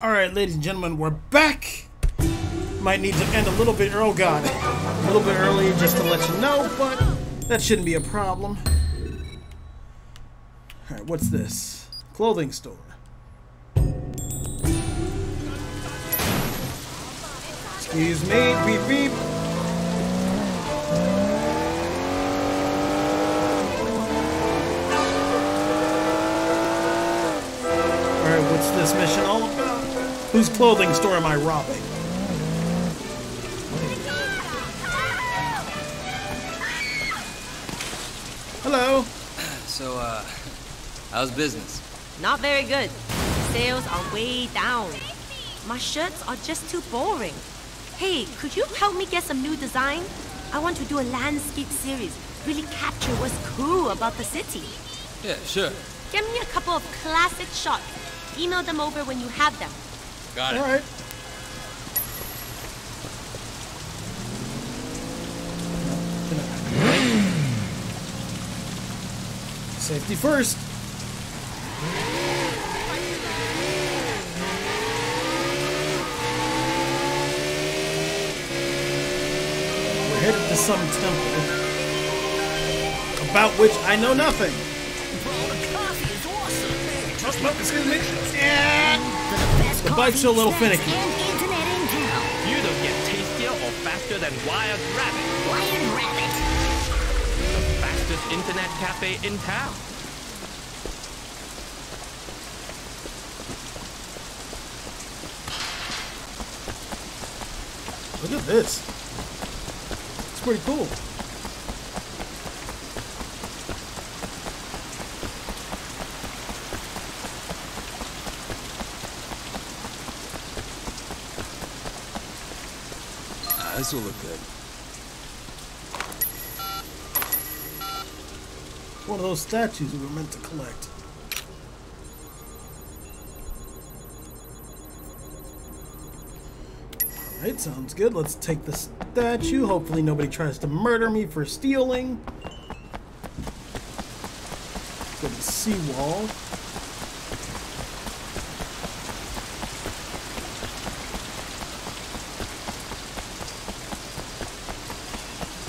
Alright, ladies and gentlemen, we're back. Might need to end a little bit early, God, a little bit early just to let you know, but that shouldn't be a problem. Alright, what's this? Clothing store. Excuse me, beep beep. Alright, what's this mission all about? Whose clothing store am I robbing? Hello. So, uh, how's business? Not very good. Sales are way down. My shirts are just too boring. Hey, could you help me get some new design? I want to do a landscape series. Really capture what's cool about the city. Yeah, sure. Get me a couple of classic shots. Email them over when you have them. Got it. Alright. Safety first. We're headed to some temple about which I know nothing. Excuse me. Yeah. The bike's a little finicky. You don't get tastier or faster than Wired Rabbit, Wired Rabbit. the fastest internet cafe in town. Look at this. It's pretty cool. This will look good. One of those statues we were meant to collect. Alright, sounds good. Let's take the statue. Hopefully nobody tries to murder me for stealing. Go to the seawall.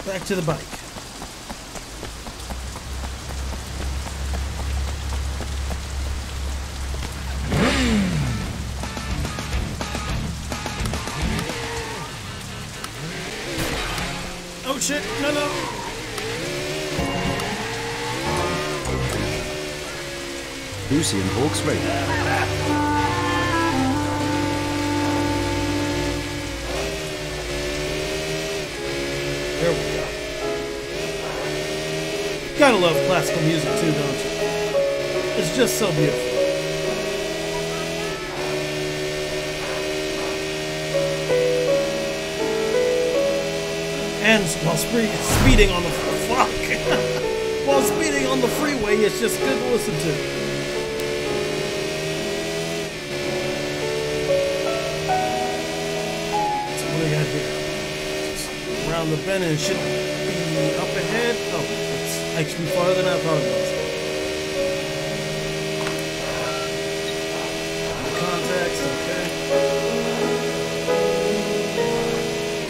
Back to the bike. Oh shit, no, no. Lucy and Hawks Radio. Gotta love classical music too, don't you? It's just so beautiful. And while spe- speeding on the fuck, while speeding on the freeway, it's just good to listen to. What do we got here? Around the bend and should be up ahead. Oh, actually farther than I thought. The contacts, okay.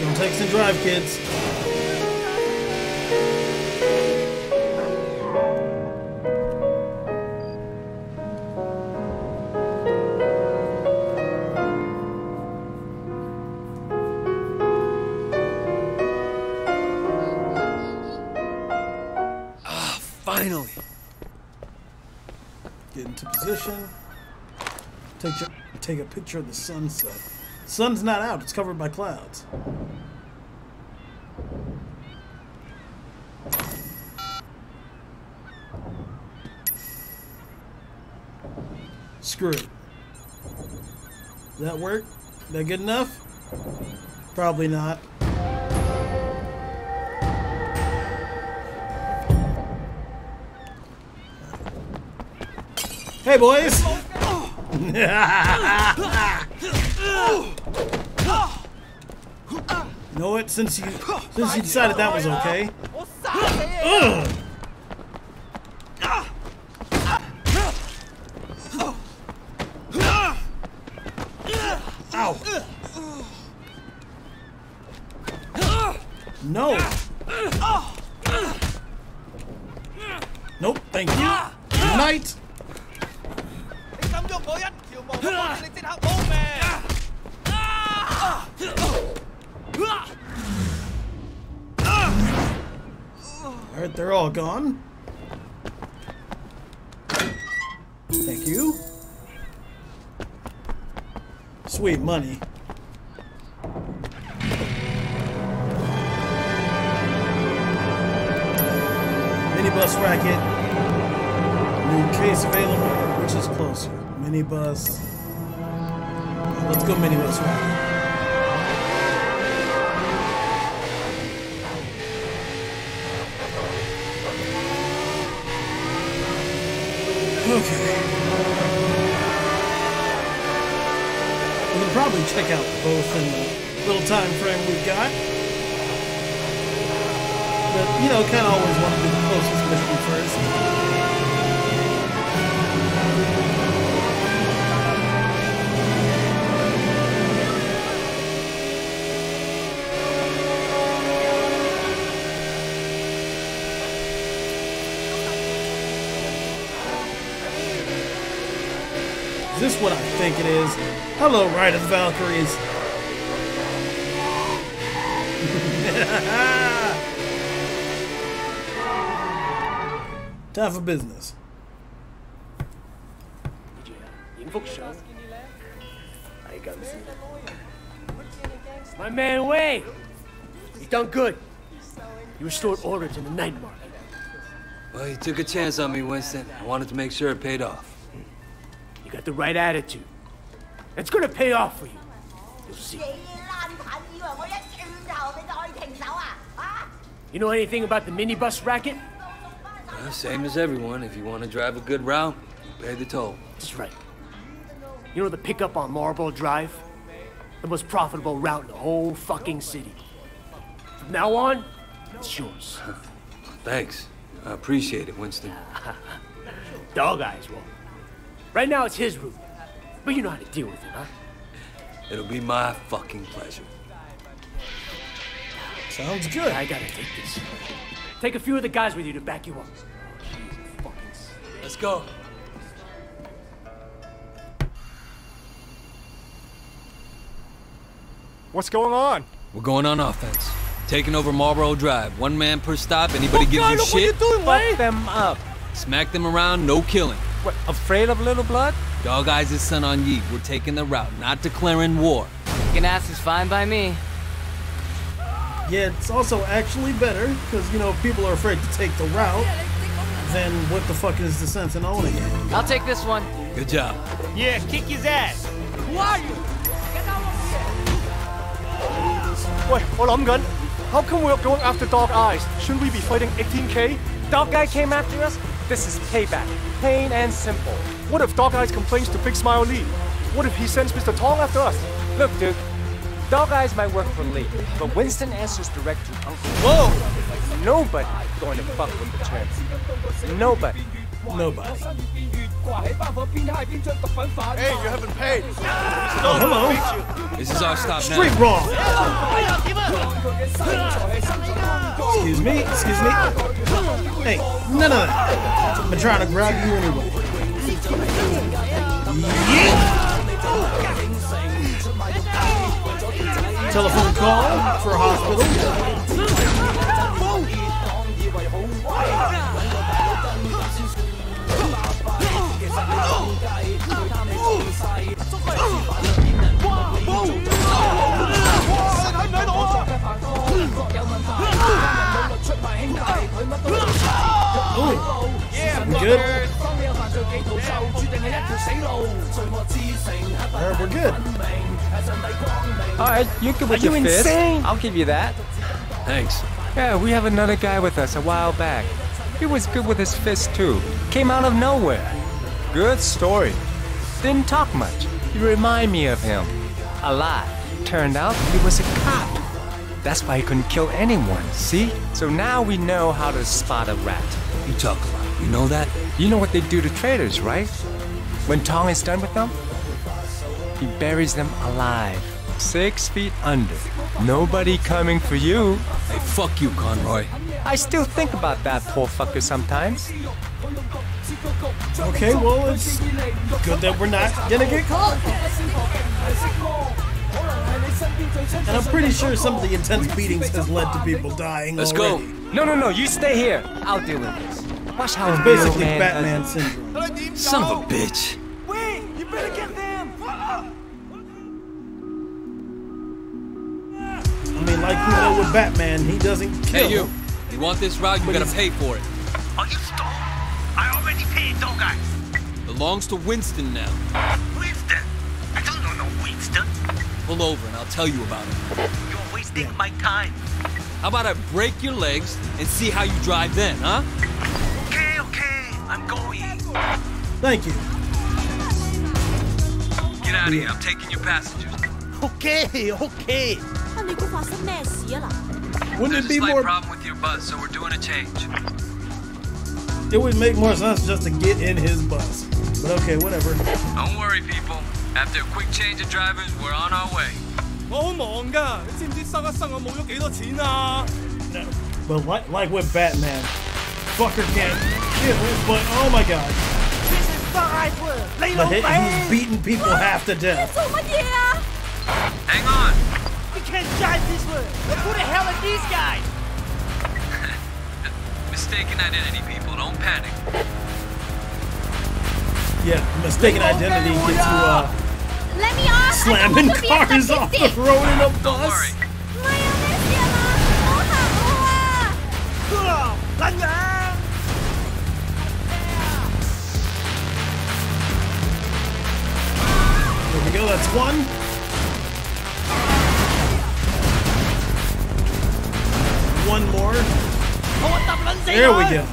Don't text and drive, kids. Take a picture of the sunset. Sun's not out, it's covered by clouds. Screw it. That work? That good enough? Probably not. Hey boys! you know what? Since you since you decided that was okay. Oh, Ugh. Sweet money. Minibus racket. New case available. Which is closer? Minibus. Let's go minibus racket. Check out both in the little time frame we've got. But, you know, kind of always want to do the closest mission first. think it is. Hello, Ride of the Valkyries. Time for business. My man Wei! You done good. You restored order to the night market. Well, you took a chance on me, Winston. I wanted to make sure it paid off. You got the right attitude. That's gonna pay off for you. You'll see. You know anything about the minibus racket? Well, same as everyone. If you want to drive a good route, you pay the toll. That's right. You know the pickup on Marlboro Drive? The most profitable route in the whole fucking city. From now on, it's yours. Thanks. I appreciate it, Winston. Dog eyes, Walter. Right now it's his route. But you know how to deal with it, huh? It'll be my fucking pleasure. Sounds good. I gotta take this. Take a few of the guys with you to back you up. Jesus fucking s- Let's go. What's going on? We're going on offense. Taking over Marlboro Drive. One man per stop. Anybody oh, gives God, you look what shit, you're doing, Fuck them up. smack them around, no killing. What, afraid of little blood? Dog Eyes' is Sun On Yee. We're taking the route, not declaring war. Kicking ass is fine by me. Yeah, it's also actually better, because, you know, if people are afraid to take the route, then what the fuck is the sense in owning it? I'll take this one. Good job. Yeah, kick his ass. Who are you? Get out of here! Wait, hold on, gun. How come we're going after Dog Eyes? Shouldn't we be fighting 18K? Dog Guy came after us? This is payback. Plain and simple. What if Dog Eyes complains to Big Smile Lee? What if he sends Mr. Tong after us? Look, dude. Dog eyes might work for Lee, but Winston answers direct to Uncle. Whoa! Nobody going to fuck with the twins. Nobody. Nobody. Hey, you haven't paid. Oh, hello. This is our stop now. Street wrong. Excuse me. Excuse me. Hey, none of that. I've been trying to grab you anyway. Yeet. Telephone call for a hospital. Alright, we're good. Alright, you good with Are your you fist. insane? I'll give you that. Thanks. Yeah, we have another guy with us a while back. He was good with his fist too. Came out of nowhere. Good story. Didn't talk much. You remind me of him. A lot. Turned out he was a cop. That's why he couldn't kill anyone, see? So now we know how to spot a rat. You talk a lot. You know that? You know what they do to traitors, right? When Tong is done with them, he buries them alive. Six feet under. Nobody coming for you. Hey, fuck you, Conroy. I still think about that poor fucker sometimes. Okay, well, it's good that we're not gonna get caught. And I'm pretty sure some of the intense beatings has led to people dying Let's already. go. No, no, no, you stay here. I'll deal with this. Watch how It's basically man Batman does syndrome. Son of a bitch. Wait, you better get them. I mean, like you know with Batman, he doesn't kill. Hey, you. You want this route, you But gotta pay for it. Guys. Belongs to Winston now. Winston? I don't know no Winston. Pull over and I'll tell you about it. You're wasting yeah. my time. How about I break your legs and see how you drive then, huh? Okay, okay. I'm going. Thank you. Get out of here. I'm taking your passengers. Okay, okay. Wouldn't There's it be a slight more problem with your bus, so we're doing a change. It would make more sense just to get in his bus. But okay, whatever. Don't worry, people. After a quick change of drivers, we're on our way. 我好忙㗎，你知唔知生一生我冇咗几多钱啊？ No. But like, like with Batman, fucker can't kill, but oh my god. 你 The hit, he's beating people half to death. 做乜嘢啊？ Hang on. You can't drive this way. Who the hell are these guys? mistaken identity, people. Don't panic. Yeah, mistaken identity gets you uh, Let me off. slamming cars off the road in a bus. There we go, that's one. One more. There we go.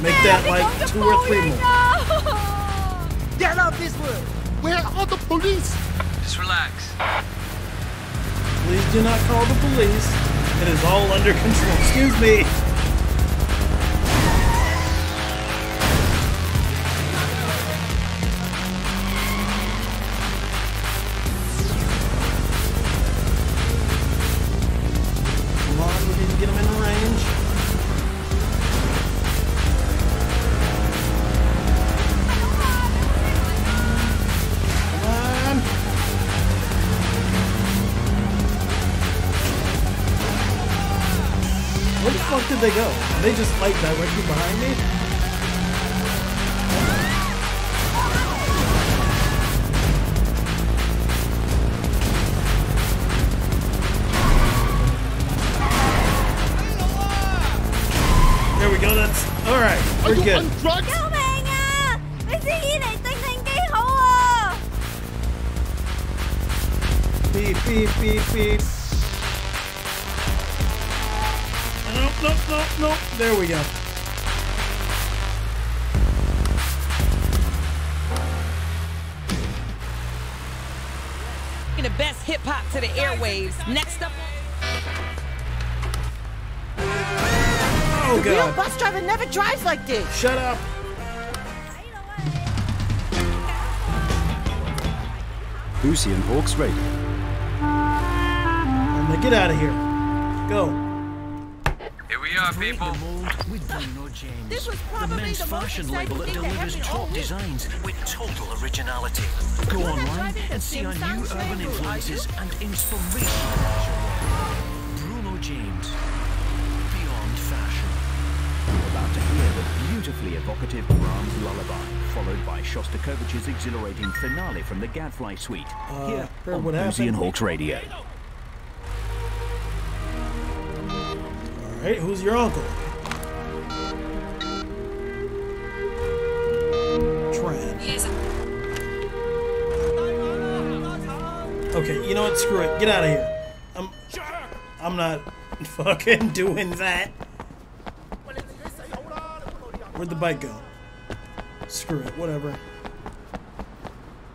Make that like two or three more. Get out this way. Where are the police? Just relax. Please do not call the police. It is all under control. Excuse me. Did they go? Are they just fight directly behind me? The best hip hop to the airwaves. Next up. Oh The real bus driver never drives like this. Shut up. Lucy and Hawks Radio. Then get out of here. Go. Here are, people. Bruno James. This was the probably men's the most fashion label that delivers top designs with total originality. Go online and see our new urban influences and inspiration. Bruno James. Beyond fashion. You're about to hear the beautifully evocative Brahms lullaby, followed by Shostakovich's exhilarating finale from the Gadfly Suite. Uh, here on what and. Hawks Radio. Alright, who's your uncle? Tran. Okay, you know what? Screw it. Get out of here. I'm I'm not fucking doing that. Where'd the bike go? Screw it, whatever.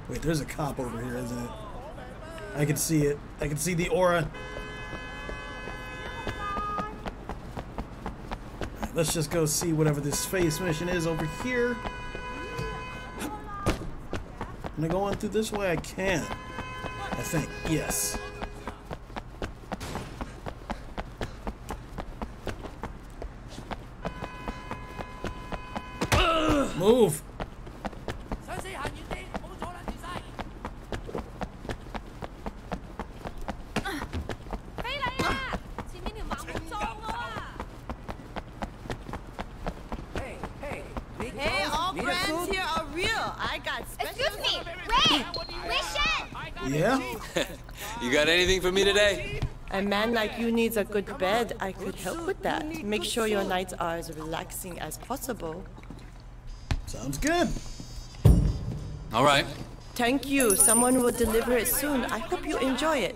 Wait, there's a cop over here, isn't it? I can see it. I can see the aura. Let's just go see whatever this space mission is over here. Can I go in through this way? I can. I think. Yes. Move. Hey, all brands here are real. I got special. Excuse me. Wait. Wait, Yeah? You got anything for me today? A man like you needs a good bed. I could help with that. Make sure your nights are as relaxing as possible. Sounds good. All right. Thank you. Someone will deliver it soon. I hope you enjoy it.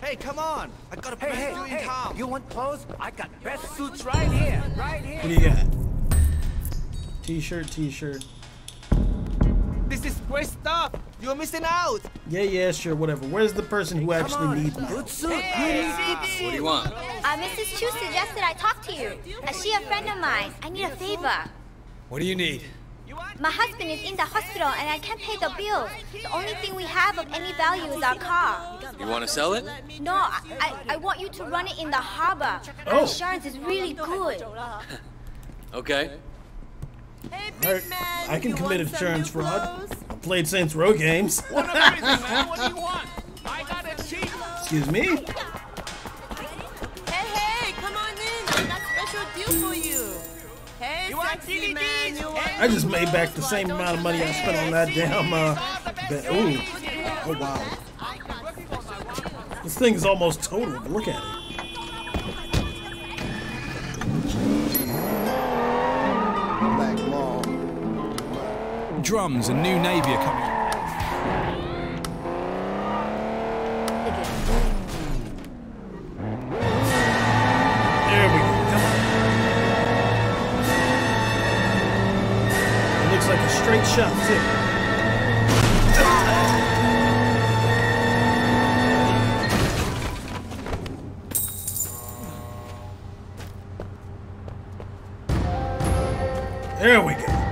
Hey, come on! I got a Hey, best hey, hey, town. you want clothes? I got best suits right here, right here. What do you got? T-shirt, t-shirt. This is great stuff. You're missing out. Yeah, yeah, sure, whatever. Where's the person who actually needs my help? suit. What do you want? Uh, Mrs. Chu suggested I talk to you. Uh, she a friend of mine. I need a favor. What do you need? My husband is in the hospital and I can't pay the bills. The only thing we have of any value is our car. You want to sell it? No, I, I, I want you to run it in the harbor. Oh. Insurance is really good. Okay. Alright, I can commit insurance fraud. I played Saints Row games. What do you want? I got it cheap. Excuse me? Hey, hey, come on in. I got special deal for you. Hey, You want sexy man, you want I just made back the same amount of money I spent on that damn, uh, ba- ooh. Oh, wow. This thing is almost total. Look at it. Drums and new navy are coming. There we go. It looks like a straight shot, too. There we go.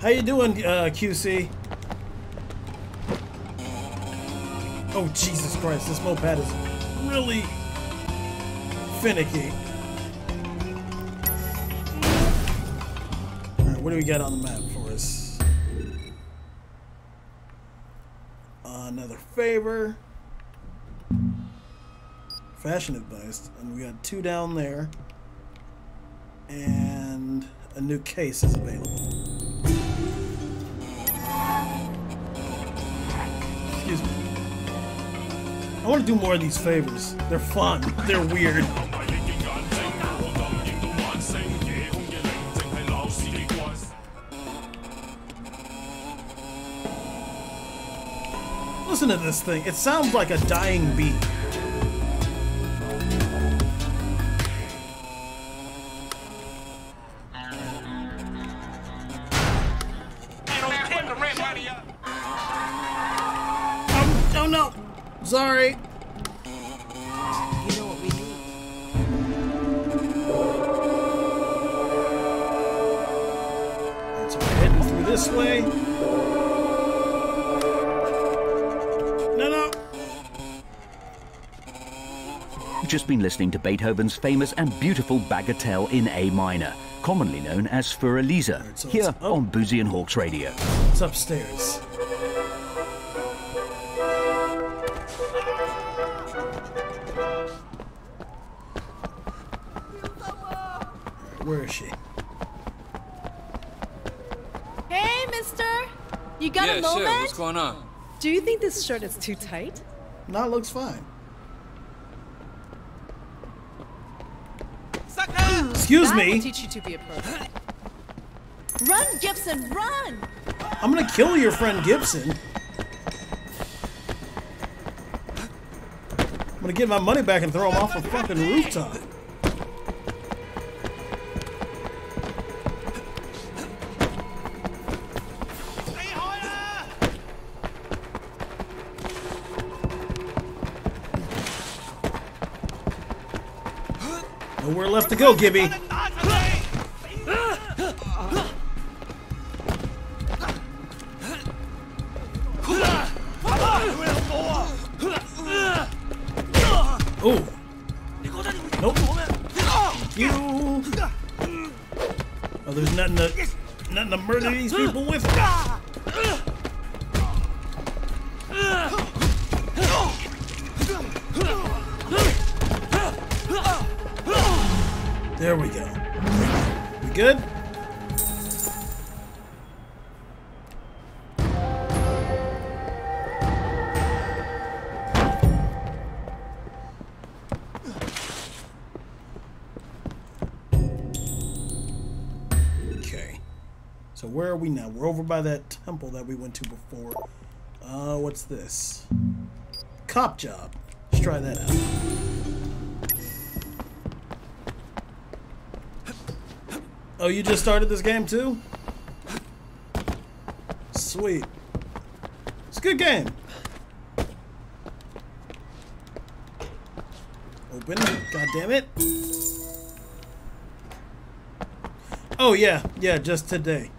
How you doing, uh, QC? Oh, Jesus Christ, this moped is really finicky. What do we got on the map for us? another favor. Fashion advice. And we got two down there. And a new case is available. Excuse me. I want to do more of these favors. They're fun. They're weird. Listen to this thing. It sounds like a dying bee. Been listening to Beethoven's famous and beautiful Bagatelle in A minor, commonly known as Für Elise, here on Boozy and Hawks Radio. It's upstairs. Where is she? Hey, mister! You got yeah, a moment? sure. What's going on? Do you think this shirt is too tight? No, it looks fine. Excuse that me. Will teach you to be a pro. Run, Gibson, run! I'm gonna kill your friend Gibson. I'm gonna get my money back and throw him off a fucking rooftop. left to go, Gibby. Oh. Nope. You. Oh, there's nothing to, nothing to murder these people with. Oh. There we go. We good? Okay. So where are we now? We're over by that temple that we went to before. Uh, what's this? Cop job. Let's try that out. Oh, you just started this game too? Sweet. It's a good game. Open. God damn it. Oh yeah, yeah, just today.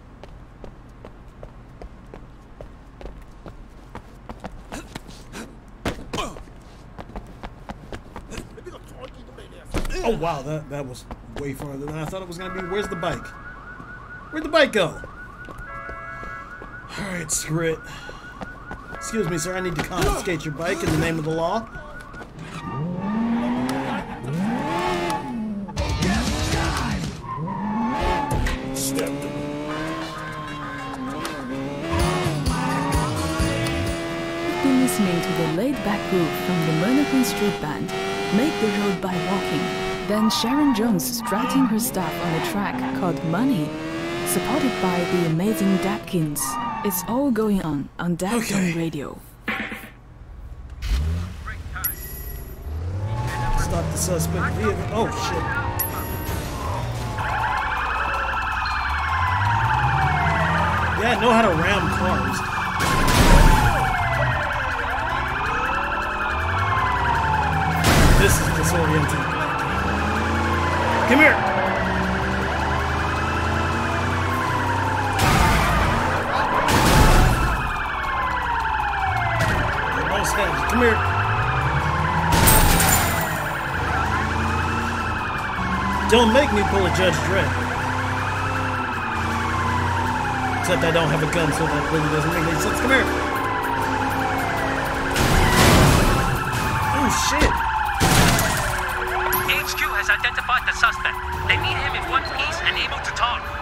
Oh wow, that that was way farther than I thought it was gonna be. Where's the bike? Where'd the bike go? Alright, screw it. Excuse me, sir, I need to confiscate your bike in the name of the law. Listening to the laid back groove from the Menahan Street Band, Make the Road by Walking. Then Sharon Jones strutting her stuff on a track called Money, supported by the amazing Dap-Kings. It's all going on on Daptone Radio. Stop the suspect vehicle. Oh shit. Yeah, I know how to ram cars. Don't make me pull a Judge Dredd. Except I don't have a gun, so that really doesn't make any sense. Come here. Oh shit. HQ has identified the suspect. They need him in one piece and able to talk.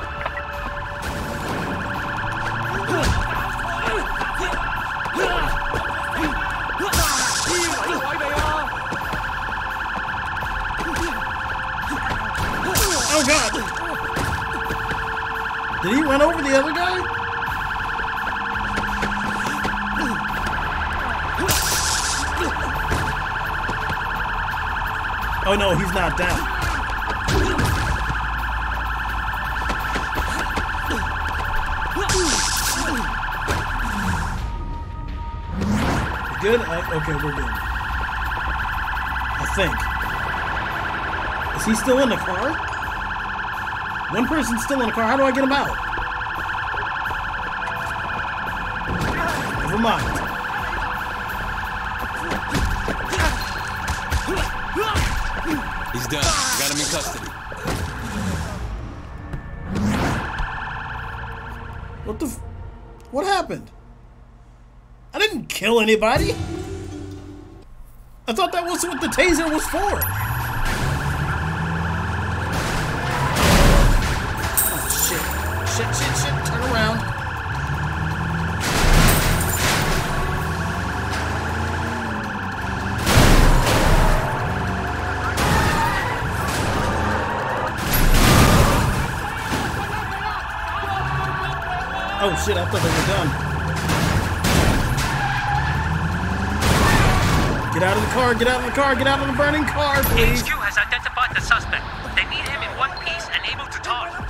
Oh god! Did he run over the other guy? Oh no, he's not down. Good? Uh, okay, we're good. I think. Is he still in the car? One person's still in the car. How do I get him out? Never mind. He's done. Got him in custody. What the? F what happened? I didn't kill anybody. I thought that was what the taser was for. Shit! Shit! Shit! Shit! Turn around. Oh shit, I thought they were done. Get out of the car, get out of the car, get out of the burning car, please. HQ has identified the suspect. They need him in one piece and able to talk.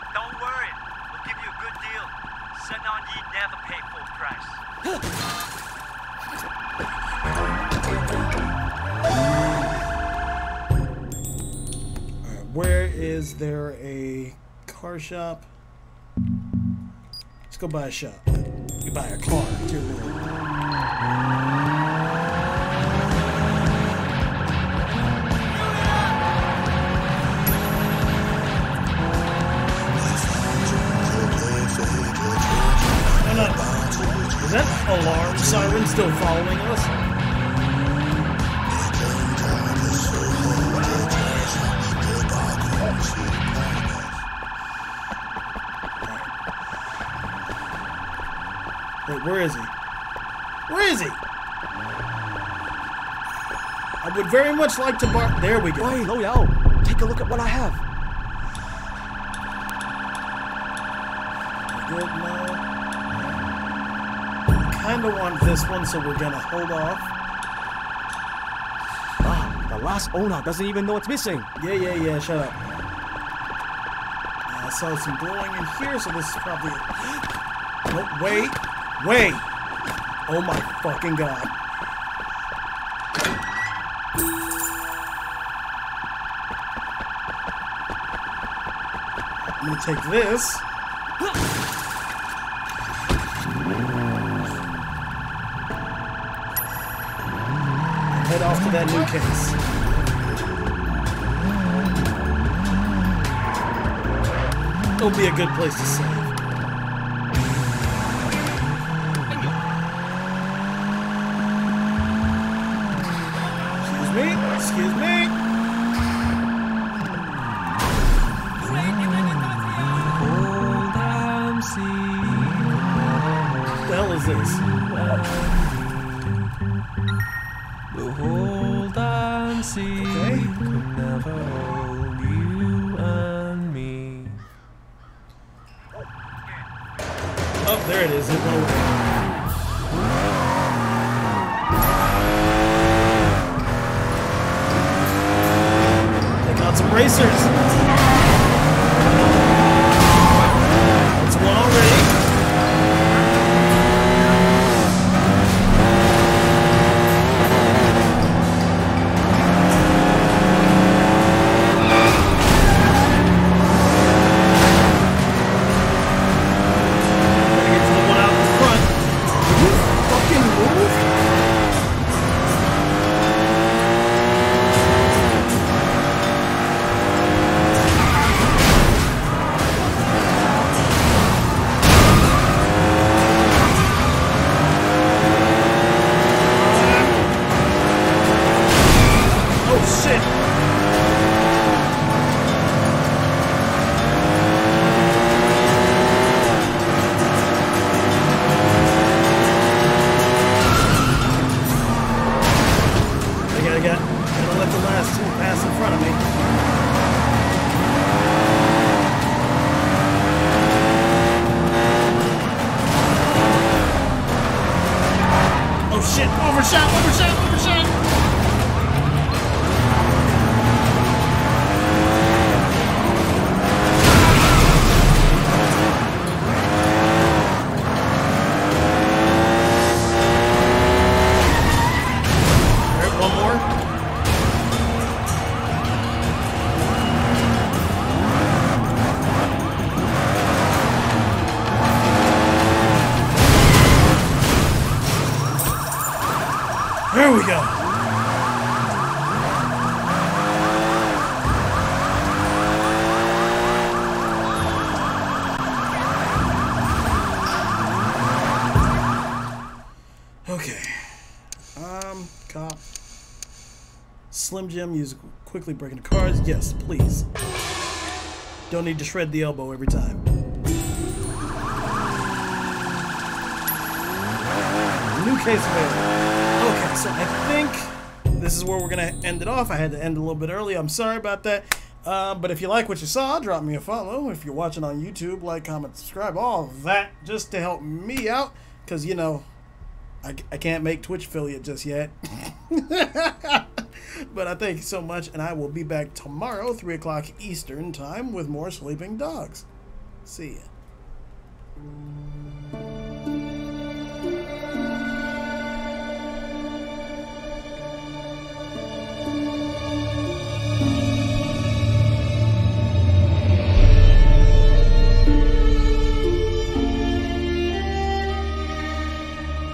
car shop? Let's go buy a shop. You buy a car. Dear Lord. Is that alarm siren still following us? Where is he? Where is he? I would very much like to bar. There we go. Hey, Loyal, take a look at what I have. Good, no. Kind of want this one, so we're gonna hold off. Ah, the last owner doesn't even know it's missing. Yeah, yeah, yeah. Shut up. I saw some glowing in here, so this is probably. No, wait, wait. Oh my fucking god. I'm gonna take this. Head off to that new case. It'll be a good place to save. Excuse me. Excuse me. What the hell is this? Behold and see, out some racers. One already. Gotta let the last two pass in front of me. Oh shit! Overshot! Overshot! Overshot! Um, cop. Slim Jim, use quickly breaking the cards. Yes, please. Don't need to shred the elbow every time. New case available. Okay, so I think this is where we're gonna end it off. I had to end a little bit early. I'm sorry about that. Uh, but if you like what you saw, drop me a follow. If you're watching on YouTube, like, comment, subscribe, all that, just to help me out. Because, you know, I, I can't make Twitch affiliate just yet. But I thank you so much, and I will be back tomorrow, 3 o'clock Eastern Time, with more Sleeping Dogs. See ya.